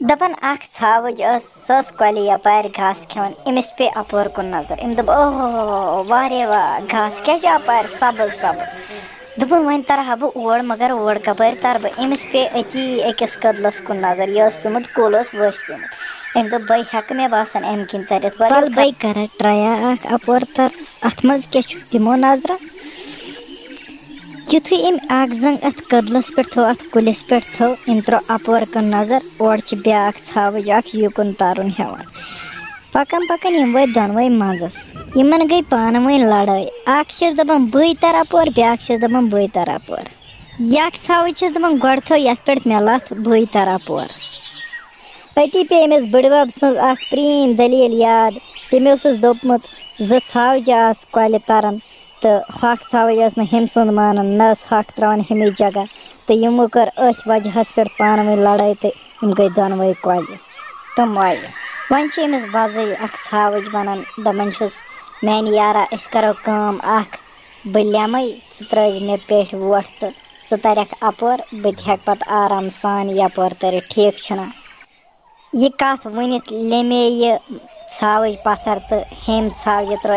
दपान अख छावज सस कल यपार घास खेवन अमिस पे अपोर कुन नज़र अम दप ओह वाह घास क्या अपार सब्ज सब्ज दोपन वन तरह बह ओर मगर ओर कपर तर अमिस पे अति अकिस कदलस कुन नज़र यह पेमुत कुल वस पेमुत अम दप बह हेक मे बासान अम कर ट्राया अपोर तरस अत क्या दिमो नजरा युथु अम अख जंग अत कदलस पे थो अत कुलिस पे थो अम त्रो अपोर कन नज़र और ब्या छावज युकुन तारुन हेवान पकन पकन यम वत दोनवे मजस यमन गई पान वन लड़ाई अख दपान बई तर अपोर ब्या दपान बई तर अपोर यख छावज दपान गड थो यथ पे लथ बई तर अपोर अति पे अमिस बड़बब सज दलील याद तमो दोपमुत जो छावज आस कल तरन तो हक सवज हम सुन मान न हक त्रान हमें जगह तो यमो कर अथ वजह पे पान वन लड़ाई तो यम गई दोनवे कल वन अमिस वजह अख छावज वन दपान मान यारा करो कम अख बह लेम त्र मे पे वोट तो ज तरख अपर बह पत आराम सान यपर तर ठीक छुना यह कत वन लेमे यह छावज पत्थर तो हम छावज त्रो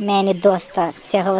मान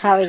छावज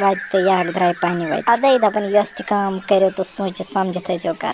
वत तो यह द्राय पन्ने वत अदे दपन यस तम करो तो सोच समझ थो कर